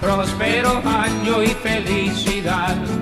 prosperó año y felicidad.